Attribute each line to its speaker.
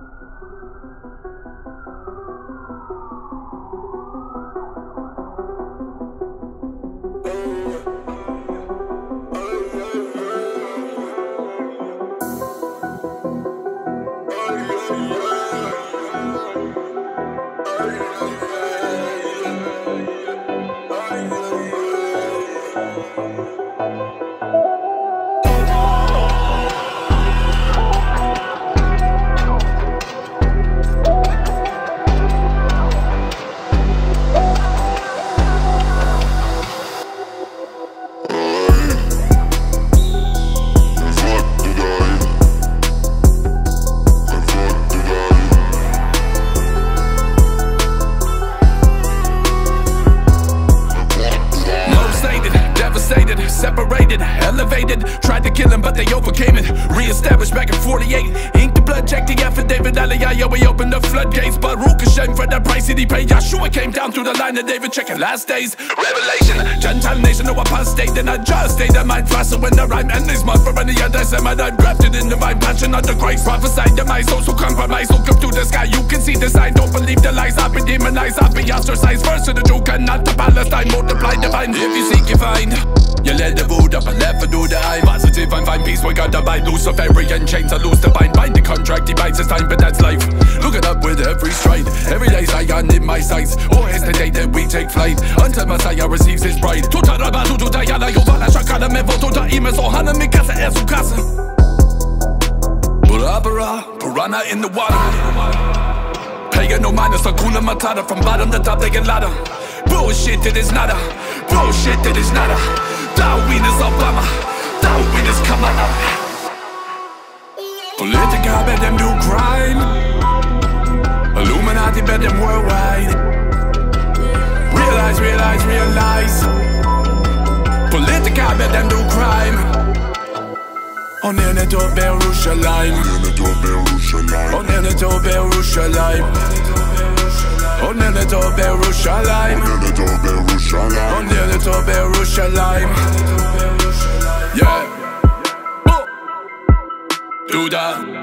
Speaker 1: Thank you. Separated, elevated. Tried to kill him, but they overcame it. Re-established back in 48. Ink the blood, check the affidavit. Aliyah, we opened the floodgates. But Baruch Hashem for the price that he paid. Yahshua came down through the line of David, checking last days. Revelation, Gentile nation, no apostate. Then I just stay the mind faster when the rhyme and this month for any other Semite. I'm grafted in divine passion the grace. Prophesied demise, those who compromise. Look up to the sky, you can see the sign. Don't believe the lies. I've been demonized, I've been ostracized. First to the Duke and not to Palestine. Multiply divine. If you seek, you find. You let the wood up and for do the eye. Positive and find peace, we got the bind. Luciferian chains, I lose the bind. Bind the contract, divides it's time, but that's life. Look it up with every stride. Every day's Zion in my sights. Always the day that we take flight. Until Messiah receives his bride. Tuta raba tu DUDA yala yo vala shakala me voto ta ime so hana mi kasa e su kasa. Barabara, piranha in the water. Pagan no minus Hakuna Matata From bottom to top they get louder. Bullshit that is nada. Bullshit that is nada. Darwin is Obama. Darwin is Kamala. Political bet them do crime. Illuminati bet them worldwide. Realize, realize, realize On est net au Berushalayim On est net au Berushalayim On est net au Berushalayim On est net au Berushalayim Yeah. Oh. Do that